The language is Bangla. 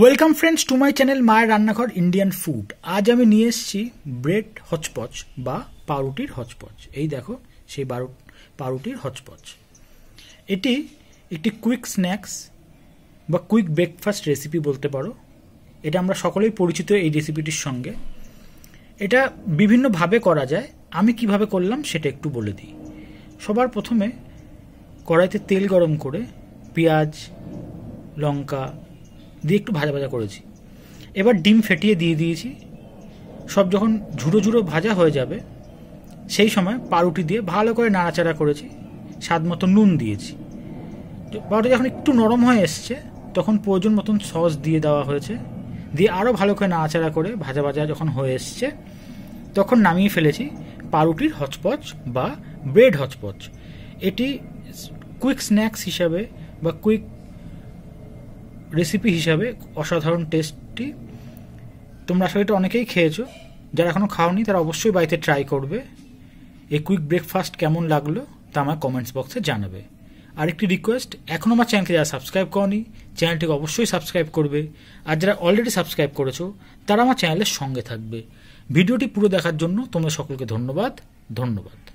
Welcome friends to my channel মায়ের রান্নাঘর ইন্ডিয়ান ফুড আজ আমি নিয়ে এসেছি ব্রেড হচপচ বা পাউরুটির হচপচ এই দেখো, সেই বারু পাউরুটির হচপচ এটি একটি কুইক স্ন্যাক্স বা কুইক ব্রেকফাস্ট রেসিপি বলতে পারো। এটা আমরা সকলেই পরিচিত এই রেসিপিটির সঙ্গে। এটা বিভিন্নভাবে করা যায়। আমি কীভাবে করলাম সেটা একটু বলে দিই। সবার প্রথমে কড়াইতে তেল গরম করে পেঁয়াজ, লঙ্কা দিয়ে একটু ভাজা ভাজা করেছি। এবার ডিম ফেটিয়ে দিয়ে দিয়েছি। সব যখন ঝুড়ো ঝুড়ো ভাজা হয়ে যাবে, সেই সময় পাউরুটি দিয়ে ভালো করে নাড়াচাড়া করেছি, স্বাদ মতো নুন দিয়েছি। পাউরুটি যখন একটু নরম হয়ে এসছে, তখন প্রয়োজন মতন সস দিয়ে দেওয়া হয়েছে। দিয়ে আরও ভালো করে নাড়াচাড়া করে ভাজা ভাজা যখন হয়ে এসছে, তখন নামিয়ে ফেলেছি পাউরুটির হচপচ বা ব্রেড হচপচ। এটি কুইক স্ন্যাক্স হিসাবে বা কুইক রেসিপি হিসাবে অসাধারণ টেস্টটি তোমরা আসলে এটা অনেকেই খেয়েছো। যারা এখনও খাওনি, তারা অবশ্যই বাড়িতে ট্রাই করবে। এই কুইক ব্রেকফাস্ট কেমন লাগল, তা আমার কমেন্টস বক্সে জানাবে। আর একটি রিকোয়েস্ট এখনও আমার চ্যানেলকে যারা সাবস্ক্রাইব করনি চ্যানেলটিকে অবশ্যই সাবস্ক্রাইব করবে। আর যারা অলরেডি সাবস্ক্রাইব করেছ, তারা আমার চ্যানেলের সঙ্গে থাকবে। ভিডিওটি পুরো দেখার জন্য তোমরা সকলকে ধন্যবাদ। ধন্যবাদ।